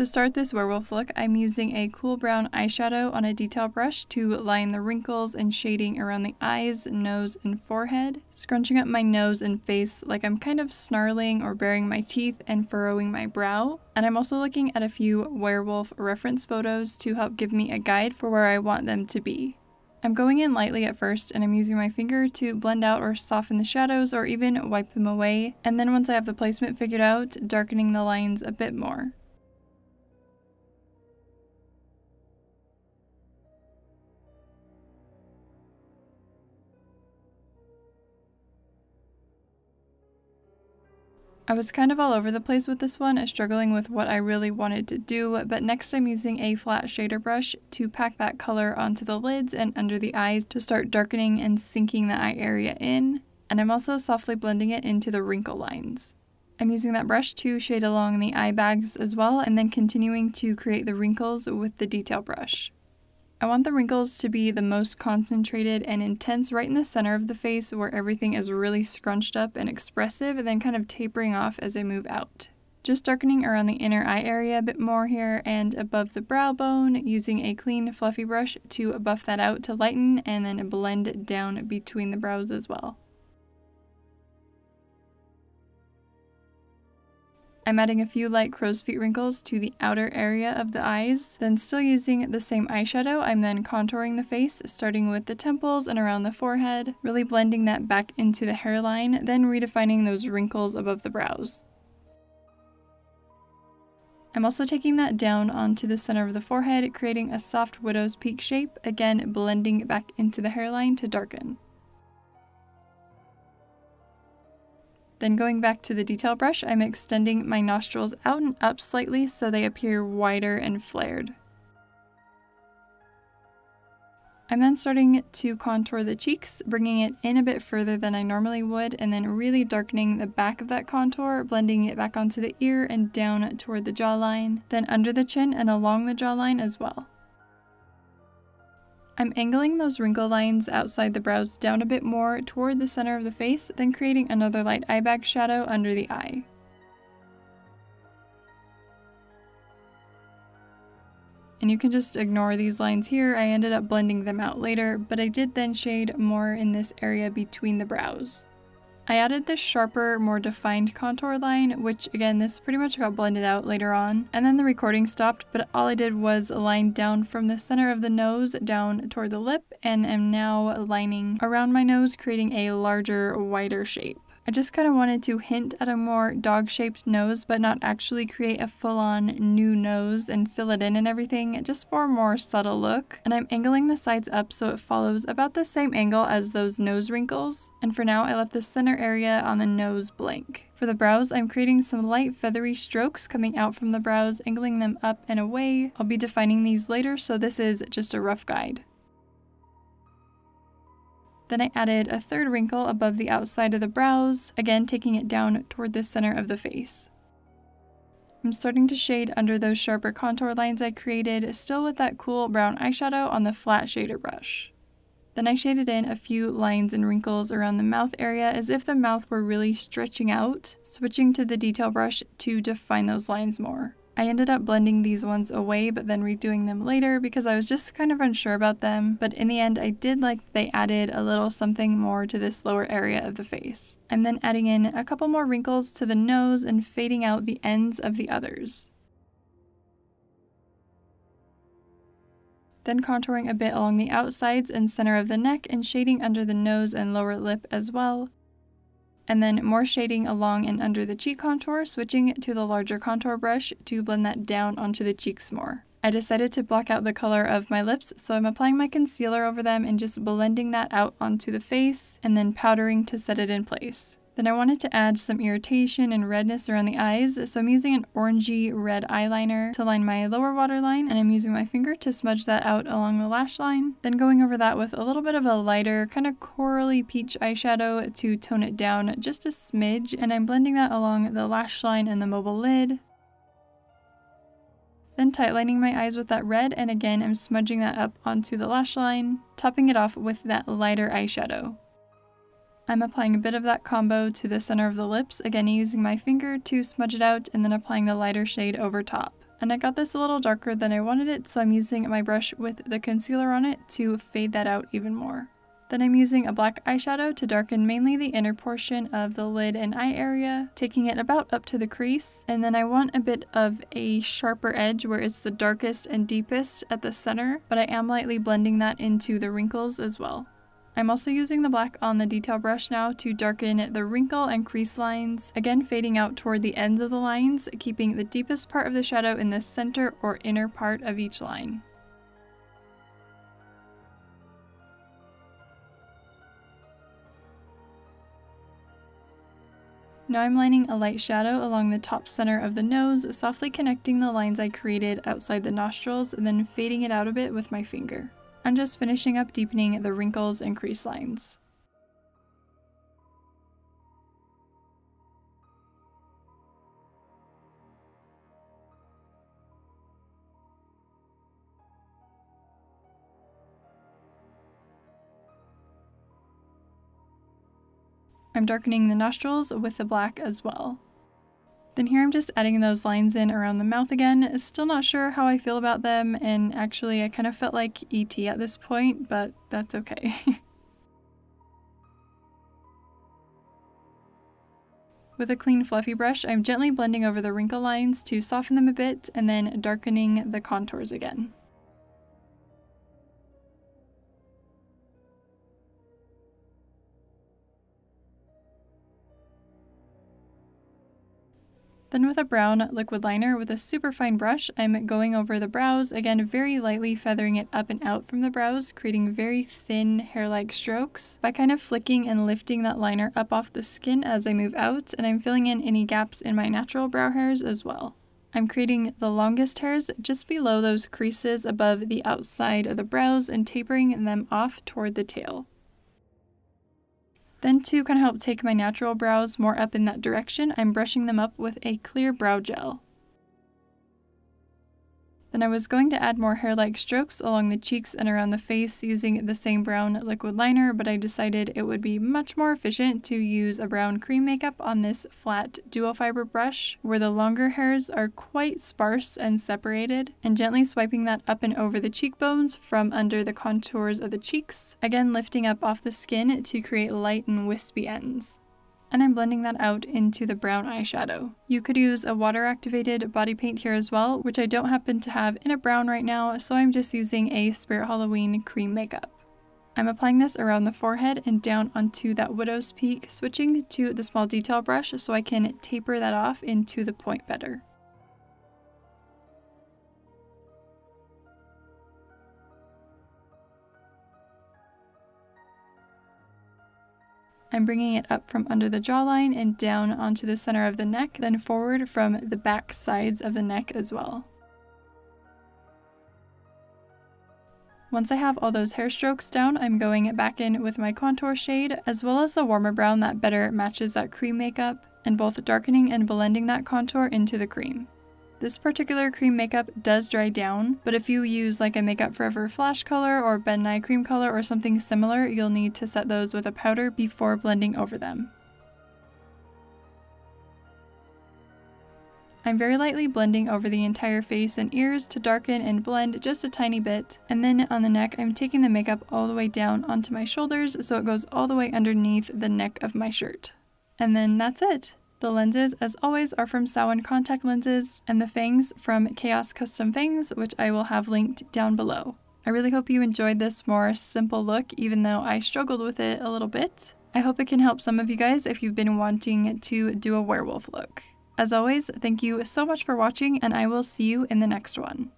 To start this werewolf look, I'm using a cool brown eyeshadow on a detail brush to line the wrinkles and shading around the eyes, nose, and forehead, scrunching up my nose and face like I'm kind of snarling or baring my teeth and furrowing my brow. And I'm also looking at a few werewolf reference photos to help give me a guide for where I want them to be. I'm going in lightly at first and I'm using my finger to blend out or soften the shadows or even wipe them away, and then once I have the placement figured out, darkening the lines a bit more. I was kind of all over the place with this one, struggling with what I really wanted to do, but next I'm using a flat shader brush to pack that color onto the lids and under the eyes to start darkening and sinking the eye area in, and I'm also softly blending it into the wrinkle lines. I'm using that brush to shade along the eye bags as well, and then continuing to create the wrinkles with the detail brush. I want the wrinkles to be the most concentrated and intense right in the center of the face where everything is really scrunched up and expressive and then kind of tapering off as I move out. Just darkening around the inner eye area a bit more here and above the brow bone using a clean fluffy brush to buff that out to lighten and then blend down between the brows as well. I'm adding a few light crow's feet wrinkles to the outer area of the eyes. Then still using the same eyeshadow, I'm then contouring the face, starting with the temples and around the forehead, really blending that back into the hairline, then redefining those wrinkles above the brows. I'm also taking that down onto the center of the forehead, creating a soft widow's peak shape, again blending back into the hairline to darken. Then going back to the detail brush, I'm extending my nostrils out and up slightly so they appear wider and flared. I'm then starting to contour the cheeks, bringing it in a bit further than I normally would, and then really darkening the back of that contour, blending it back onto the ear and down toward the jawline, then under the chin and along the jawline as well. I'm angling those wrinkle lines outside the brows down a bit more toward the center of the face, then creating another light eye bag shadow under the eye. And you can just ignore these lines here, I ended up blending them out later, but I did then shade more in this area between the brows. I added this sharper, more defined contour line, which again, this pretty much got blended out later on. And then the recording stopped, but all I did was align down from the center of the nose down toward the lip and am now lining around my nose, creating a larger, wider shape. I just kind of wanted to hint at a more dog-shaped nose, but not actually create a full-on new nose and fill it in and everything, just for a more subtle look. And I'm angling the sides up so it follows about the same angle as those nose wrinkles. And for now, I left the center area on the nose blank. For the brows, I'm creating some light feathery strokes coming out from the brows, angling them up and away. I'll be defining these later, so this is just a rough guide. Then I added a third wrinkle above the outside of the brows, again taking it down toward the center of the face. I'm starting to shade under those sharper contour lines I created, still with that cool brown eyeshadow on the flat shader brush. Then I shaded in a few lines and wrinkles around the mouth area as if the mouth were really stretching out, switching to the detail brush to define those lines more. I ended up blending these ones away but then redoing them later because I was just kind of unsure about them, but in the end I did like they added a little something more to this lower area of the face. I'm then adding in a couple more wrinkles to the nose and fading out the ends of the others. Then contouring a bit along the outsides and center of the neck and shading under the nose and lower lip as well and then more shading along and under the cheek contour, switching to the larger contour brush to blend that down onto the cheeks more. I decided to block out the color of my lips, so I'm applying my concealer over them and just blending that out onto the face and then powdering to set it in place. Then I wanted to add some irritation and redness around the eyes, so I'm using an orangey red eyeliner to line my lower waterline, and I'm using my finger to smudge that out along the lash line. Then going over that with a little bit of a lighter, kind of corally peach eyeshadow to tone it down just a smidge, and I'm blending that along the lash line and the mobile lid. Then tightlining my eyes with that red, and again I'm smudging that up onto the lash line, topping it off with that lighter eyeshadow. I'm applying a bit of that combo to the center of the lips, again using my finger to smudge it out and then applying the lighter shade over top. And I got this a little darker than I wanted it, so I'm using my brush with the concealer on it to fade that out even more. Then I'm using a black eyeshadow to darken mainly the inner portion of the lid and eye area, taking it about up to the crease. And then I want a bit of a sharper edge where it's the darkest and deepest at the center, but I am lightly blending that into the wrinkles as well. I'm also using the black on the detail brush now to darken the wrinkle and crease lines, again fading out toward the ends of the lines, keeping the deepest part of the shadow in the center or inner part of each line. Now I'm lining a light shadow along the top center of the nose, softly connecting the lines I created outside the nostrils and then fading it out a bit with my finger. I'm just finishing up deepening the wrinkles and crease lines. I'm darkening the nostrils with the black as well. Then here I'm just adding those lines in around the mouth again. Still not sure how I feel about them, and actually I kind of felt like ET at this point, but that's okay. With a clean fluffy brush, I'm gently blending over the wrinkle lines to soften them a bit and then darkening the contours again. Then with a brown liquid liner with a super fine brush, I'm going over the brows, again very lightly feathering it up and out from the brows, creating very thin hair-like strokes by kind of flicking and lifting that liner up off the skin as I move out, and I'm filling in any gaps in my natural brow hairs as well. I'm creating the longest hairs just below those creases above the outside of the brows and tapering them off toward the tail. Then to kind of help take my natural brows more up in that direction, I'm brushing them up with a clear brow gel. Then I was going to add more hair-like strokes along the cheeks and around the face using the same brown liquid liner, but I decided it would be much more efficient to use a brown cream makeup on this flat dual fiber brush, where the longer hairs are quite sparse and separated, and gently swiping that up and over the cheekbones from under the contours of the cheeks, again lifting up off the skin to create light and wispy ends and I'm blending that out into the brown eyeshadow. You could use a water activated body paint here as well, which I don't happen to have in a brown right now, so I'm just using a Spirit Halloween cream makeup. I'm applying this around the forehead and down onto that widow's peak, switching to the small detail brush so I can taper that off into the point better. I'm bringing it up from under the jawline and down onto the center of the neck, then forward from the back sides of the neck as well. Once I have all those hair strokes down, I'm going back in with my contour shade, as well as a warmer brown that better matches that cream makeup, and both darkening and blending that contour into the cream. This particular cream makeup does dry down, but if you use like a Makeup Forever Flash Color or Ben Nye Cream Color or something similar, you'll need to set those with a powder before blending over them. I'm very lightly blending over the entire face and ears to darken and blend just a tiny bit, and then on the neck I'm taking the makeup all the way down onto my shoulders so it goes all the way underneath the neck of my shirt. And then that's it! The lenses, as always, are from Samhain Contact Lenses, and the fangs from Kaos Kustom Fangs, which I will have linked down below. I really hope you enjoyed this more simple look, even though I struggled with it a little bit. I hope it can help some of you guys if you've been wanting to do a werewolf look. As always, thank you so much for watching, and I will see you in the next one.